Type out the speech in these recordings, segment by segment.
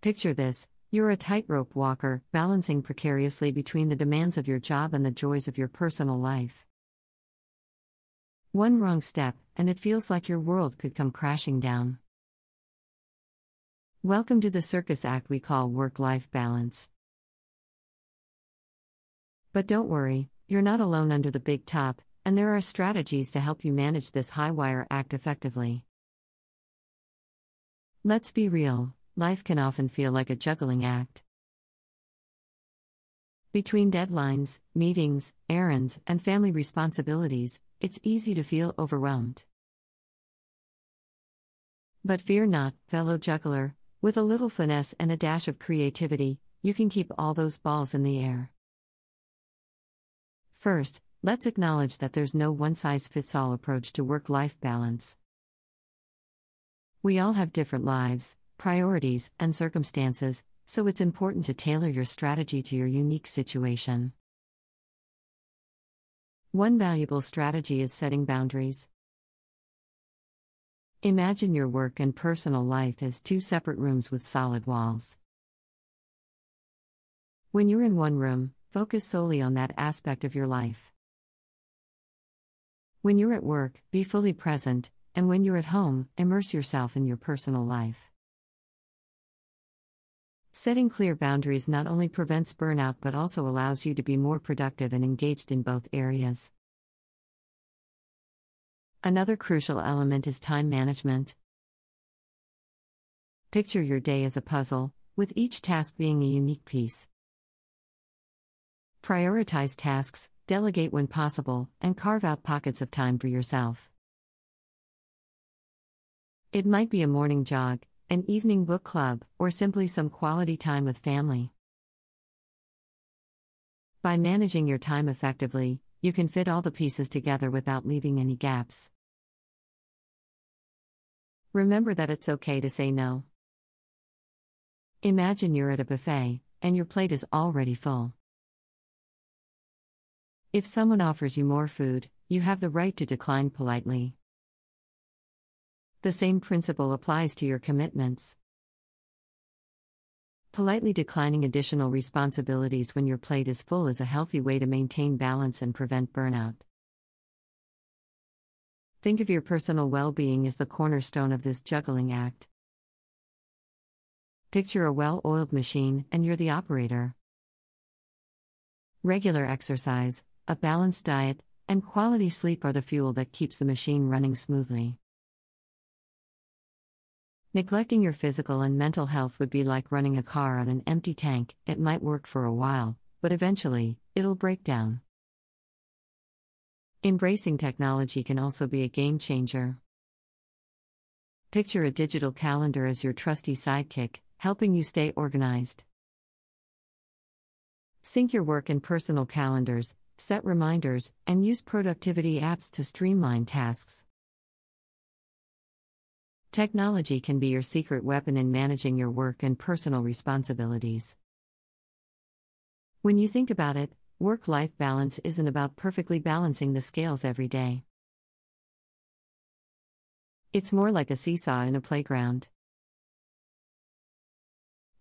Picture this you're a tightrope walker, balancing precariously between the demands of your job and the joys of your personal life. One wrong step, and it feels like your world could come crashing down. Welcome to the circus act we call work life balance. But don't worry, you're not alone under the big top, and there are strategies to help you manage this high wire act effectively. Let's be real life can often feel like a juggling act. Between deadlines, meetings, errands, and family responsibilities, it's easy to feel overwhelmed. But fear not, fellow juggler, with a little finesse and a dash of creativity, you can keep all those balls in the air. First, let's acknowledge that there's no one size fits all approach to work life balance. We all have different lives, priorities, and circumstances, so it's important to tailor your strategy to your unique situation. One valuable strategy is setting boundaries. Imagine your work and personal life as two separate rooms with solid walls. When you're in one room, focus solely on that aspect of your life. When you're at work, be fully present, and when you're at home, immerse yourself in your personal life. Setting clear boundaries not only prevents burnout but also allows you to be more productive and engaged in both areas. Another crucial element is time management. Picture your day as a puzzle, with each task being a unique piece. Prioritize tasks, delegate when possible, and carve out pockets of time for yourself. It might be a morning jog, an evening book club, or simply some quality time with family. By managing your time effectively, you can fit all the pieces together without leaving any gaps. Remember that it's okay to say no. Imagine you're at a buffet, and your plate is already full. If someone offers you more food, you have the right to decline politely. The same principle applies to your commitments. Politely declining additional responsibilities when your plate is full is a healthy way to maintain balance and prevent burnout. Think of your personal well being as the cornerstone of this juggling act. Picture a well oiled machine, and you're the operator. Regular exercise, a balanced diet, and quality sleep are the fuel that keeps the machine running smoothly. Neglecting your physical and mental health would be like running a car on an empty tank, it might work for a while, but eventually, it'll break down. Embracing technology can also be a game changer. Picture a digital calendar as your trusty sidekick, helping you stay organized. Sync your work and personal calendars, set reminders, and use productivity apps to streamline tasks. Technology can be your secret weapon in managing your work and personal responsibilities. When you think about it, work life balance isn't about perfectly balancing the scales every day. It's more like a seesaw in a playground.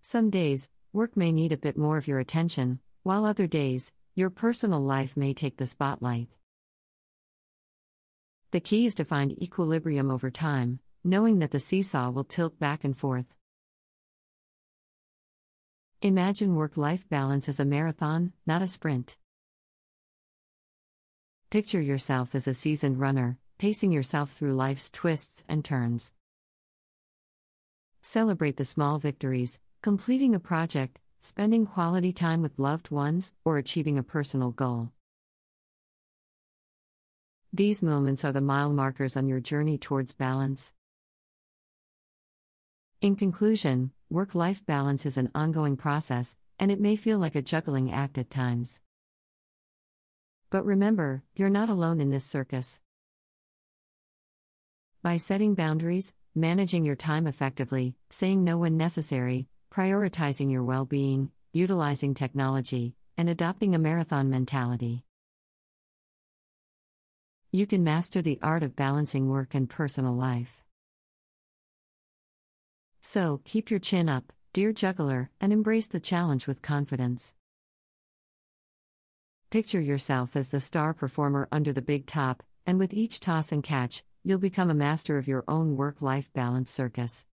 Some days, work may need a bit more of your attention, while other days, your personal life may take the spotlight. The key is to find equilibrium over time, knowing that the seesaw will tilt back and forth. Imagine work life balance as a marathon, not a sprint. Picture yourself as a seasoned runner, pacing yourself through life's twists and turns. Celebrate the small victories, completing a project, spending quality time with loved ones, or achieving a personal goal. These moments are the mile markers on your journey towards balance. In conclusion, work life balance is an ongoing process, and it may feel like a juggling act at times. But remember, you're not alone in this circus. By setting boundaries, managing your time effectively, saying no when necessary, prioritizing your well being, utilizing technology, and adopting a marathon mentality, you can master the art of balancing work and personal life. So, keep your chin up, dear juggler, and embrace the challenge with confidence. Picture yourself as the star performer under the big top, and with each toss and catch, you'll become a master of your own work life balance circus.